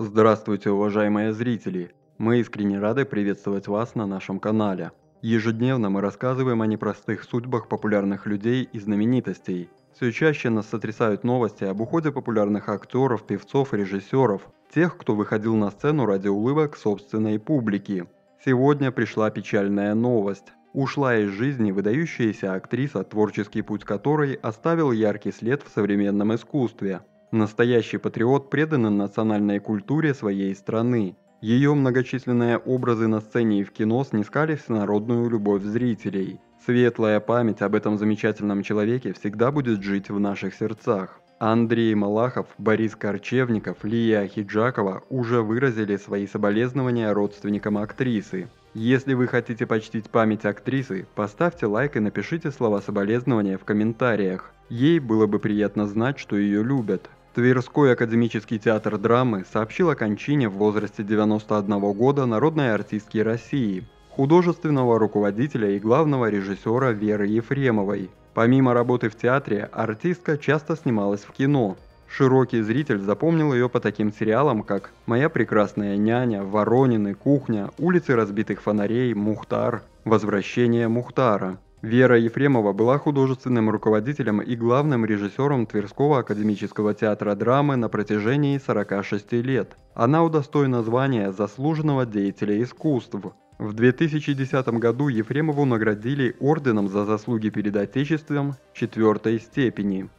Здравствуйте, уважаемые зрители! Мы искренне рады приветствовать вас на нашем канале. Ежедневно мы рассказываем о непростых судьбах популярных людей и знаменитостей. Все чаще нас сотрясают новости об уходе популярных актеров, певцов режиссеров, тех, кто выходил на сцену ради улыбок собственной публики. Сегодня пришла печальная новость. Ушла из жизни выдающаяся актриса, творческий путь которой оставил яркий след в современном искусстве. Настоящий патриот предан национальной культуре своей страны. Ее многочисленные образы на сцене и в кино снискали всенародную любовь зрителей. Светлая память об этом замечательном человеке всегда будет жить в наших сердцах. Андрей Малахов, Борис Корчевников, Лия Хиджакова уже выразили свои соболезнования родственникам актрисы. Если вы хотите почтить память актрисы, поставьте лайк и напишите слова соболезнования в комментариях. Ей было бы приятно знать, что ее любят. Тверской академический театр драмы сообщил о кончине в возрасте 91 года народной артистки России, художественного руководителя и главного режиссера Веры Ефремовой. Помимо работы в театре, артистка часто снималась в кино. Широкий зритель запомнил ее по таким сериалам, как «Моя прекрасная няня», «Воронины», «Кухня», «Улицы разбитых фонарей», «Мухтар», «Возвращение Мухтара». Вера Ефремова была художественным руководителем и главным режиссером Тверского академического театра драмы на протяжении 46 лет. Она удостоена звания заслуженного деятеля искусств. В 2010 году Ефремову наградили орденом за заслуги перед Отечеством четвертой степени.